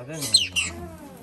다되는겁니 다.